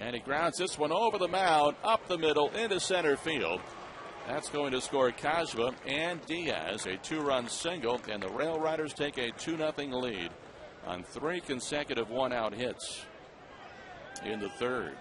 And he grounds this one over the mound, up the middle, into center field. That's going to score Kajva and Diaz a two run single, and the RailRiders take a 2 0 lead on three consecutive one out hits in the third.